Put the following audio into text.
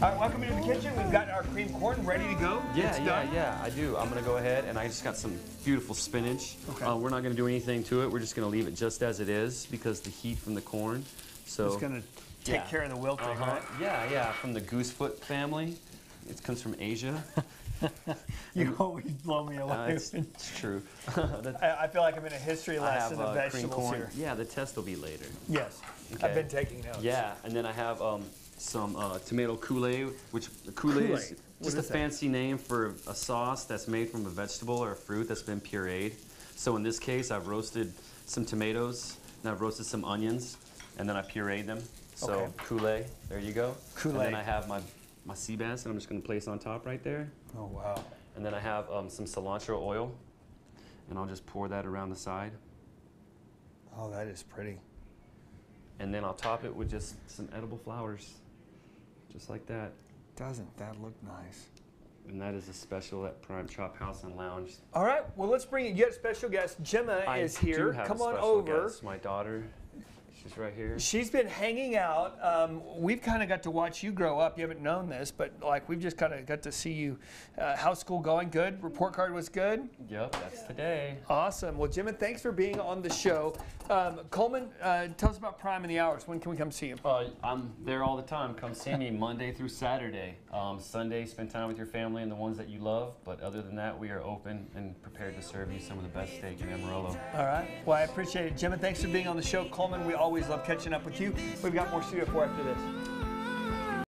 All right, welcome into the kitchen. We've got our cream corn ready to go. Yeah, It's yeah, done. yeah, I do. I'm gonna go ahead and I just got some beautiful spinach. Okay. Uh, we're not gonna do anything to it. We're just gonna leave it just as it is because the heat from the corn. So It's gonna take Yeah. care of the wilting, Uh-huh. right? Yeah, yeah, from the goosefoot family. It comes from Asia. You always blow me Uh, away. it's, it's true. I, I feel like I'm in a history I lesson have of uh, cream vegetables corn. here. Yeah, the test will be later. Yes, I've been taking notes. Yeah, and then I have um, some uh, tomato coulis, which coulis is just a that? fancy name for a sauce that's made from a vegetable or a fruit that's been pureed. So in this case, I've roasted some tomatoes and I've roasted some onions, and then I pureed them. So Okay. coulis, there you go. And coulis. then I have my my sea bass, and I'm just gonna place on top right there. Oh wow. And then I have um, some cilantro oil, and I'll just pour that around the side. Oh, that is pretty. And then I'll top it with just some edible flowers, just like that. Doesn't that look nice? And that is a special at Prime Chop House and Lounge. All right, well, let's bring in yet a special guest. Gemma I is do here. have Come a on over. Guest. My daughter, she's right here. She's been hanging out. Um, we've kind of got to watch you grow up. You haven't known this, but like we've just kind of got to see you. Uh, how's school going? Good. Report card was good. Yep, that's today. Awesome. Well, Jim, thanks for being on the show. Um, Coleman, uh, tell us about Prime and the hours. When can we come see you? Uh, I'm there all the time. Come see me Monday through Saturday. Um, Sunday, spend time with your family and the ones that you love. But other than that, we are open and prepared to serve you some of the best steak in Amarillo. All right. Well, I appreciate it. Jim, thanks for being on the show. Coleman, we always love catching up with you. We've got more Studio 4 after this.